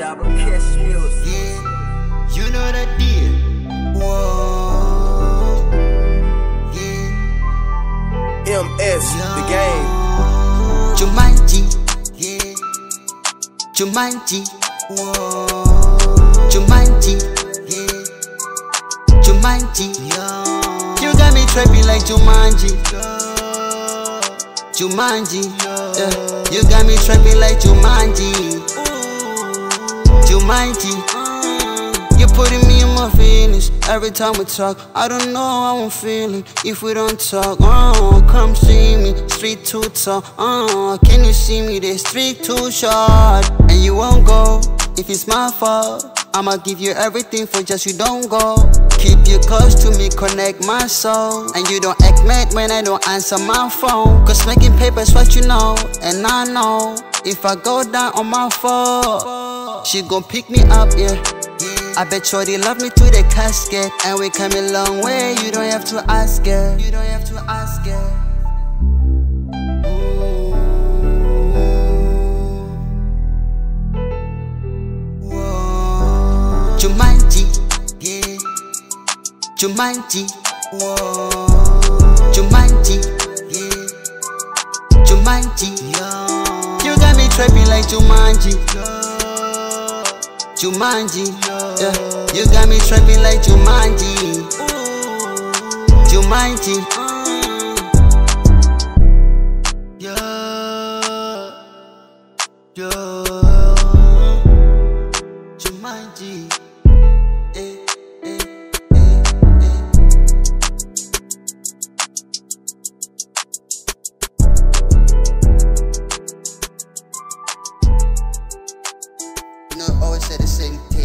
Kiss music. Yeah, you know the deal. Whoa, yeah. MS, the game. Jumanji, yeah. Jumanji, whoa. Jumanji, yeah. Jumanji, yeah. You got me tripping like Jumanji. Jumanji, yeah. You got me tripping like Jumanji. You putting me in my feelings every time we talk. I don't know how I'm feeling if we don't talk. Oh, come see me, street too tall. Oh, can you see me? The street too short, and you won't go if it's my fault. I'ma give you everything for just you don't go. Keep you close to me, connect my soul. And you don't act mad when I don't answer my phone. Cause making paper's what you know, and I know. If I go down on my fall, she gon' pick me up, yeah. I bet Shorty love me to the casket. And we come a long way, you don't have to ask her. You don't have to ask her. Jumanji, yeah. Jumanji, whoa. Jumanji, yeah. Jumanji, yeah. You got me tripping like Jumanji. Jumanji. Yeah. You got me trapping like Jumanji. Jumanji. Yeah. Yeah. sentence.